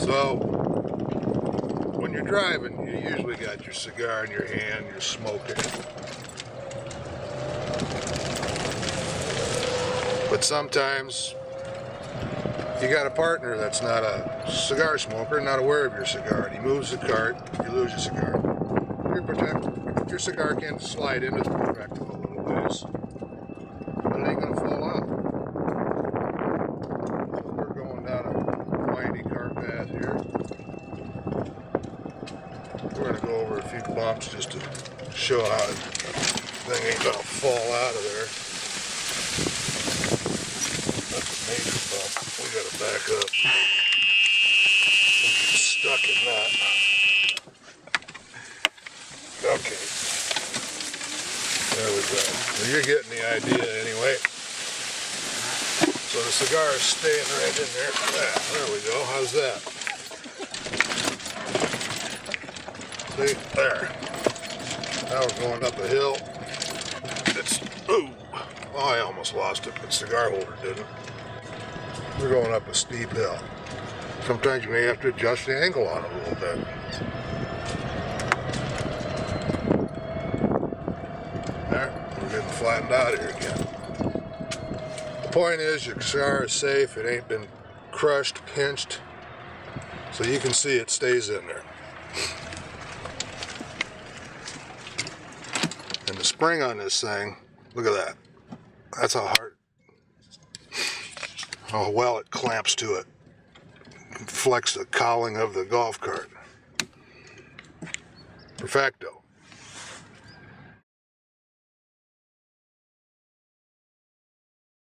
So, when you're driving, you usually got your cigar in your hand, you're smoking. But sometimes you got a partner that's not a cigar smoker, not aware of your cigar, and he moves the cart, you lose your cigar. Your, protect, your cigar can slide into the Perfecto a little ways, but it ain't gonna fall out. So we're going down a windy cart path here. We're gonna go over a few bumps just to show how the thing ain't gonna fall out of there. That's a major bump. We gotta back up. We'll get stuck in that. Okay. There we go. Well, you're getting the idea anyway. So the cigar is staying right in there. Ah, there we go. How's that? See? There. Now we're going up a hill. It's, ooh. Oh, I almost lost it, but the cigar holder didn't. We're going up a steep hill. Sometimes you may have to adjust the angle on it a little bit. There, we're getting flattened out here again. The point is, your cigar is safe. It ain't been crushed, pinched. So you can see it stays in there. And the spring on this thing, look at that. That's how hard, how well it clamps to it. Flex the cowling of the golf cart. Perfecto.